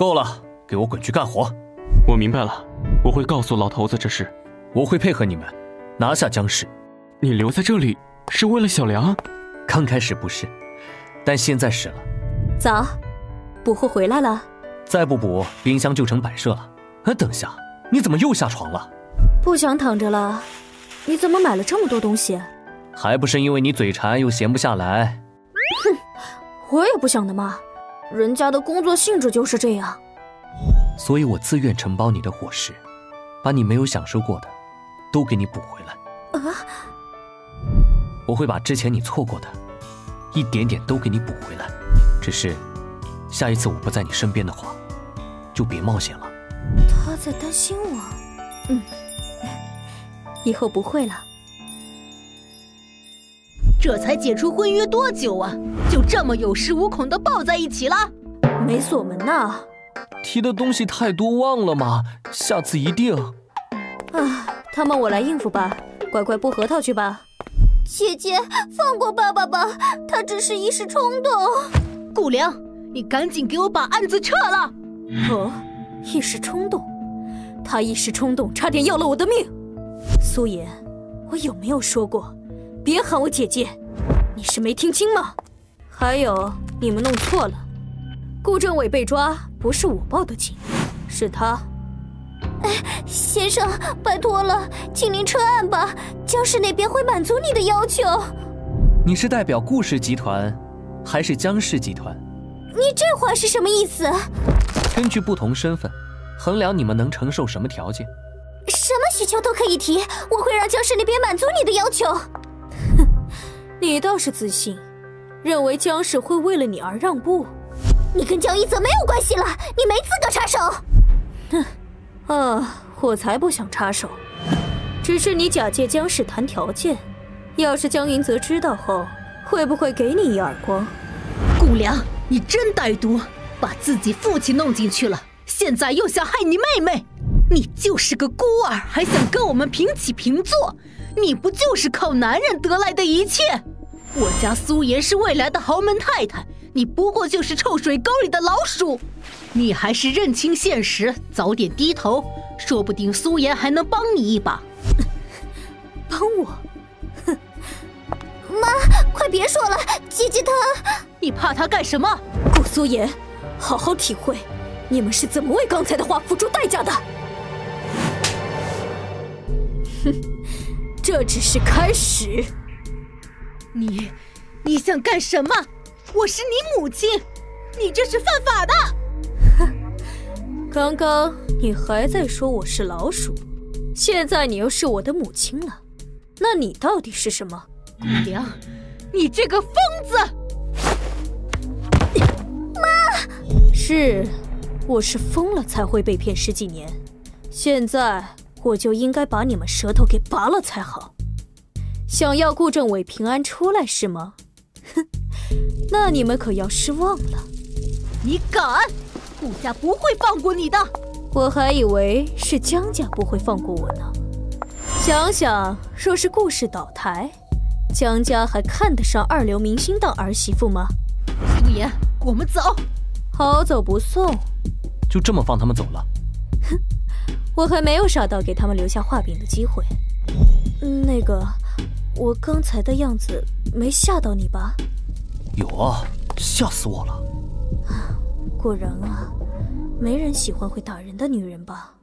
够了，给我滚去干活！我明白了，我会告诉老头子这事。我会配合你们拿下江氏。你留在这里是为了小梁？刚开始不是，但现在是了。早，补货回来了。再不补，冰箱就成摆设了。哎，等下，你怎么又下床了？不想躺着了。你怎么买了这么多东西？还不是因为你嘴馋又闲不下来。哼，我也不想的嘛。人家的工作性质就是这样，所以我自愿承包你的伙食，把你没有享受过的，都给你补回来。啊！我会把之前你错过的，一点点都给你补回来。只是，下一次我不在你身边的话，就别冒险了。他在担心我。嗯，以后不会了。这才解除婚约多久啊？就这么有恃无恐的抱在一起了？没锁门呐？提的东西太多忘了吗？下次一定。啊，他们我来应付吧，乖乖剥核桃去吧。姐姐，放过爸爸吧，他只是一时冲动。顾良，你赶紧给我把案子撤了。哦，一时冲动，他一时冲动，差点要了我的命。苏颜，我有没有说过？别喊我姐姐，你是没听清吗？还有，你们弄错了，顾政委被抓不是我报的警，是他。哎，先生，拜托了，请您撤案吧，江氏那边会满足你的要求。你是代表顾氏集团，还是江氏集团？你这话是什么意思？根据不同身份，衡量你们能承受什么条件。什么需求都可以提，我会让江氏那边满足你的要求。你倒是自信，认为江氏会为了你而让步？你跟江一泽没有关系了，你没资格插手。哼，啊，我才不想插手，只是你假借江氏谈条件，要是江云泽知道后，会不会给你一耳光？顾良，你真歹毒，把自己父亲弄进去了，现在又想害你妹妹，你就是个孤儿，还想跟我们平起平坐？你不就是靠男人得来的一切？我家苏颜是未来的豪门太太，你不过就是臭水沟里的老鼠。你还是认清现实，早点低头，说不定苏颜还能帮你一把。帮我？哼！妈，快别说了，姐姐她……你怕她干什么？顾苏颜，好好体会，你们是怎么为刚才的话付出代价的。哼！这只是开始。你，你想干什么？我是你母亲，你这是犯法的。哼，刚刚你还在说我是老鼠，现在你又是我的母亲了，那你到底是什么？顾良，你这个疯子！妈，是，我是疯了才会被骗十几年，现在。我就应该把你们舌头给拔了才好。想要顾政委平安出来是吗？哼，那你们可要失望了。你敢？顾家不会放过你的。我还以为是江家不会放过我呢。想想，若是顾氏倒台，江家还看得上二流明星当儿媳妇吗？苏颜，我们走。好走不送。就这么放他们走了？哼。我还没有傻到给他们留下画饼的机会。那个，我刚才的样子没吓到你吧？有啊，吓死我了。果然啊，没人喜欢会打人的女人吧？